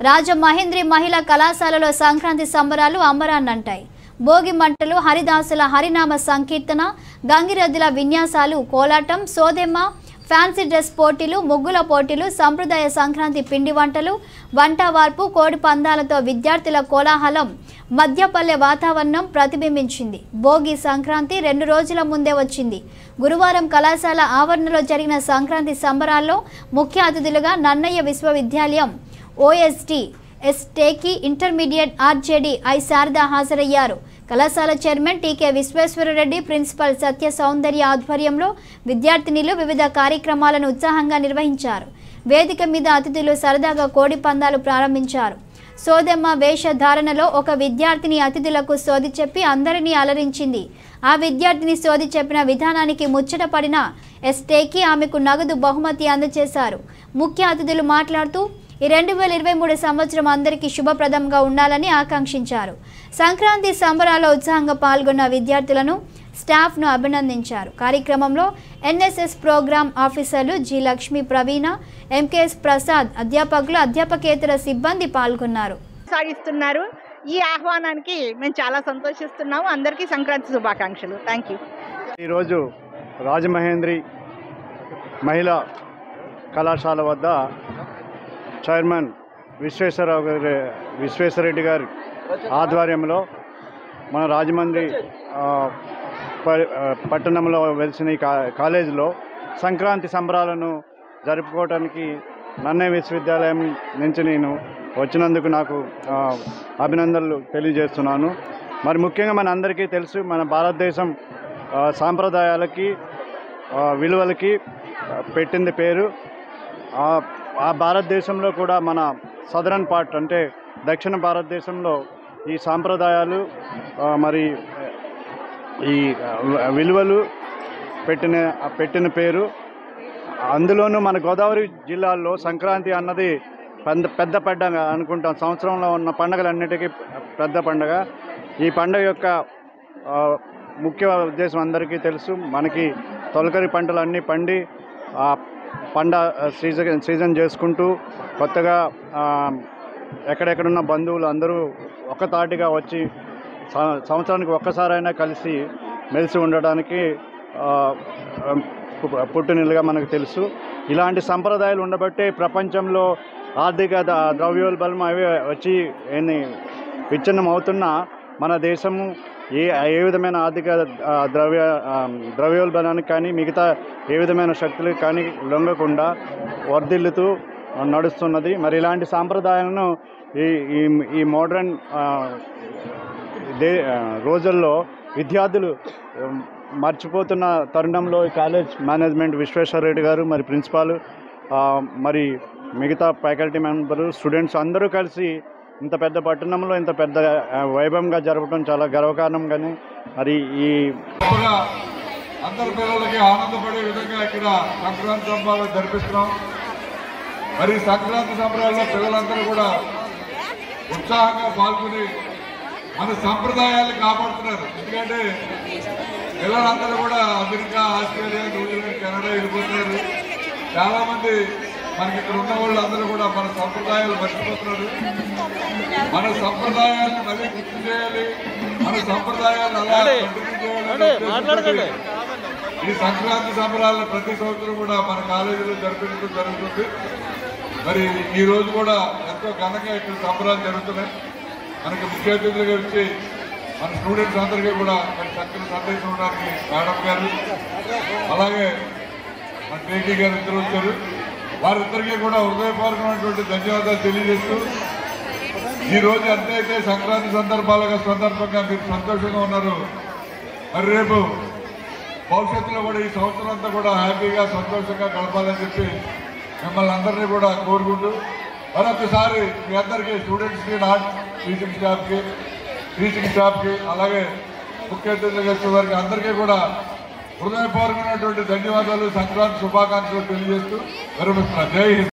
రాజమహేంద్రి మహిళా కళాశాలలో సంక్రాంతి సంబరాలు అమ్మరాన్నంటాయి భోగి మంటలు హరిదాసుల హరినామ సంకీర్తన గంగిరెద్దుల విన్యాసాలు కోలాటం సోదెమ్మ ఫ్యాన్సీ డ్రెస్ పోటీలు ముగ్గుల పోటీలు సంప్రదాయ సంక్రాంతి పిండి వంటలు వంట వార్పు కోడి పందాలతో విద్యార్థుల కోలాహలం మధ్యపల్లె వాతావరణం ప్రతిబింబించింది. భోగి సంక్రాంతి రెండు రోజుల ముందే వచ్చింది. గురువారం కళాశాల ఆవరణలో జరిగిన సంక్రాంతి సంబరాల్లో ముఖ్య అతిథులుగా నన్నయ్య విశ్వవిద్యాలయం ఓఎస్టీ ఎస్టేకి ఇంటర్మీడియట్ ఆర్జేడీ ఐ శారద హాజరయ్యారు. కళాశాల chairman TK Vishweshwarareddy principal Satya Soundarya ఆధ్వర్యంలో విద్యార్థినిలు వివిధ కార్యక్రమాలను ఉత్సాహంగా నిర్వహించారు. వేదిక మీద అతిథులు సరదాగా కోడి పందాలు ప్రారంభించారు. సోదెమ్మ వేషధారణలో ఒక విద్యార్థిని అతిథులకు సోది చెప్పి అందరినీ అలరించింది. ఆ విద్యార్థిని సోది చెప్పిన విధానానికి ముచ్చటపడిన ఎస్టేకి ఆమెకు నగదు బహుమతి అందజేశారు. ముఖ్య అతిథులు మాట్లాడుతూ ఈ రెండు వేల ఇరవై మూడు సంవత్సరం అందరికీ శుభప్రదంగా ఉండాలని ఆకాంక్షించారు. సంక్రాంతి సంబరాల్లో ఉత్సాహంగా పాల్గొన్న విద్యార్థులను స్టాఫ్ను అభినందించారు. కార్యక్రమంలో NSS program officers G Lakshmi Praveena MKS Prasad అధ్యాపకులు అధ్యాపకేతర సిబ్బంది పాల్గొన్నారు. సాగిస్తున్నారు. ఈ ఆహ్వానానికి మేము చాలా సంతోషిస్తున్నాము. అందరికీ సంక్రాంతి శుభాకాంక్షలు. థ్యాంక్ యూ ఈరోజు రాజమహేంద్రి మహిళా కళాశాల వద్ద చైర్మన్ విశ్వేశ్వరరావు గారి విశ్వేశ్వరరెడ్డి గారి ఆధ్వర్యంలో మన రాజమండ్రి ప- పట్టణంలో వెలిసిన ఈ కాలేజీలో సంక్రాంతి సంబరాలను జరుపుకోవడానికి నన్నే విశ్వవిద్యాలయం నుంచి నేను వచ్చినందుకు నాకు అభినందనలు తెలియజేస్తున్నాను. మరి ముఖ్యంగా మన అందరికీ తెలుసు మన భారతదేశం సాంప్రదాయాలకి విలువలకి పెట్టింది పేరు ఆ భారతదేశంలో కూడా మన సదరన్ పార్ట్ అంటే దక్షిణ భారతదేశంలో ఈ సాంప్రదాయాలు మరి ఈ విలువలు పెట్టిన పెట్టిన పేరు. అందులోనూ మన గోదావరి జిల్లాల్లో సంక్రాంతి అన్నది పెద్ద పెద్ద పండగ అనుకుంటాం. సంవత్సరంలో ఉన్న పండగలన్నిటికీ పెద్ద పండగ. ఈ పండగ యొక్క ముఖ్య ఉద్దేశం అందరికీ తెలుసు. మనకి తొలకరి పంటలు అన్నీ పండి పండ సీజన్ సీజన్ చేసుకుంటూ కొత్తగా ఎక్కడెక్కడున్న బంధువులు అందరూ ఒకతాటిగా వచ్చి సంవత్సరానికి ఒక్కసారైనా కలిసి మెలిసి ఉండడానికి పుట్టినలుగా మనకు తెలుసు. ఇలాంటి సంప్రదాయాలు ఉండబట్టే ప్రపంచంలో ఆర్థిక ద్రవ్యోల్బలం అవి వచ్చి విచ్ఛిన్నం అవుతున్నా మన దేశము ఏ ఏ విధమైన ఆర్థిక ద్రవ్య ద్రవ్యోల్బణానికి కానీ మిగతా ఏ విధమైన శక్తులకు కానీ లొంగకుండా వర్ధిల్లుతూ నడుస్తున్నది. మరి ఇలాంటి సాంప్రదాయాలను ఈ ఈ ఈ మోడ్రన్ దే రోజుల్లో విద్యార్థులు మర్చిపోతున్న తరుణంలో ఈ కాలేజ్ మేనేజ్మెంట్ విశ్వేశ్వరరెడ్డి గారు మరి ప్రిన్సిపాల్ మరి మిగతా ఫ్యాకల్టీ మెంబరు స్టూడెంట్స్ అందరూ కలిసి ఇంత పెద్ద పట్టణంలో ఇంత పెద్ద వైభవంగా జరపడం చాలా గర్వకారణం కానీ మరి ఈ అందరి పిల్లలకి ఆనందపడే విధంగా ఇక్కడ సంక్రాంతి సంబరాలు జరిపిస్తున్నాం. మరి సంక్రాంతి సంబరాల్లో పిల్లలందరూ కూడా ఉత్సాహంగా పాల్గొని మన సంప్రదాయాలు కాపాడుతున్నారు. ఎందుకంటే పిల్లలందరూ కూడా అమెరికా ఆస్ట్రేలియా న్యూజిలాండ్ కెనడా వెళ్ళిపోతున్నారు. చాలా మంది మనకి ఇక్కడ ఉన్న వాళ్ళు అందరూ కూడా మన సంప్రదాయాలు మర్చిపోతున్నారు. మన సంప్రదాయాలను మళ్ళీ గుర్తు చేయాలి. మన సంప్రదాయాలను అలా కంటిన్యూ చేయాలనే ఉద్దేశంతోటి ఈ సంక్రాంతి సంబరాలను ప్రతి సంవత్సరం కూడా మన కాలేజీలో జరిపించడం జరుగుతుంది. మరి ఈ రోజు కూడా ఎంతో ఘనంగా ఇక్కడ సంబరాలు జరుగుతున్నాయి. మనకి ముఖ్య అతిథులుగా వచ్చి మన స్టూడెంట్స్ అందరికీ కూడా మరి చక్కని సందేశం ఉండడానికి మేడం గారు అలాగే మన కేటీ గారు ఇద్దరు వచ్చారు. వారిద్దరికీ కూడా హృదయపూర్వకమైనటువంటి ధన్యవాదాలు తెలియజేస్తూ ఈ రోజు ఎంతైతే సంక్రాంతి సందర్భాలుగా సందర్భంగా మీరు సంతోషంగా ఉన్నారు మరి రేపు భవిష్యత్తులో కూడా ఈ సంవత్సరం అంతా కూడా హ్యాపీగా సంతోషంగా గడపాలని చెప్పి మిమ్మల్ని అందరినీ కూడా కోరుకుంటూ మరొకసారి మీ అందరికీ స్టూడెంట్స్కి నాట్ టీచింగ్ స్టాఫ్కి టీచింగ్ స్టాఫ్కి అలాగే ముఖ్య అతిథులుగా వచ్చే వారికి అందరికీ కూడా హృదయపూర్వకమైనటువంటి ధన్యవాదాలు సంక్రాంతి శుభాకాంక్షలు తెలియజేస్తూ విరమిస్తున్నాను జై హింద్.